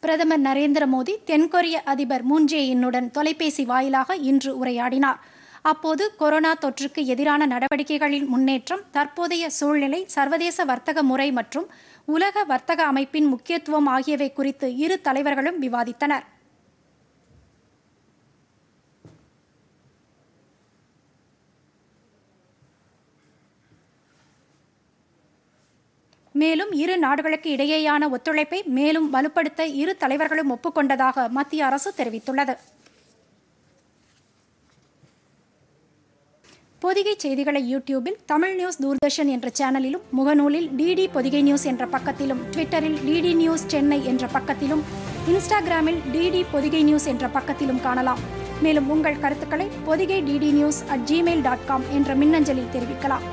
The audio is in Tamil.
பிரதமர் நரேந்திர மோடி தென்கொரிய அதிபர் மூன் தொலைபேசி வாயிலாக இன்று உரையாடினார். அப்போது கொரோனா தொற்றுக்கு எதிரான நடவடிக்கைகளின் முன்னேற்றம் தற்போதைய சூழ்நிலை சர்வதேச வர்த்தக முறை மற்றும் உலக வர்த்தக அமைப்பின் முக்கியத்துவம் ஆகியவை குறித்து இரு தலைவர்களும் விவாதித்தனர். மேலும் இரு நாடுகளுக்கு இடையேயான ஒத்துழைப்பை மேலும் வலுப்படுத்த இரு தலைவர்களும் ஒப்புக்கொண்டதாக மத்திய அரசு தெரிவித்துள்ளது. பொதிகை செய்திகளை யூடியூபில் தமிழ் நியூஸ் தூர்தர்ஷன் என்ற சேனலிலும் முகநூலில் டிடி பொதிகை நியூஸ் என்ற பக்கத்திலும் ட்விட்டரில் டிடி நியூஸ் சென்னை என்ற பக்கத்திலும் இன்ஸ்டாகிராமில் டிடி பொதிகை நியூஸ் என்ற பக்கத்திலும் காணலாம். மேலும் உங்கள் கருத்துக்களை Pothigai DD news at Gmail dot com என்ற மின்னஞ்சலில் தெரிவிக்கலாம்.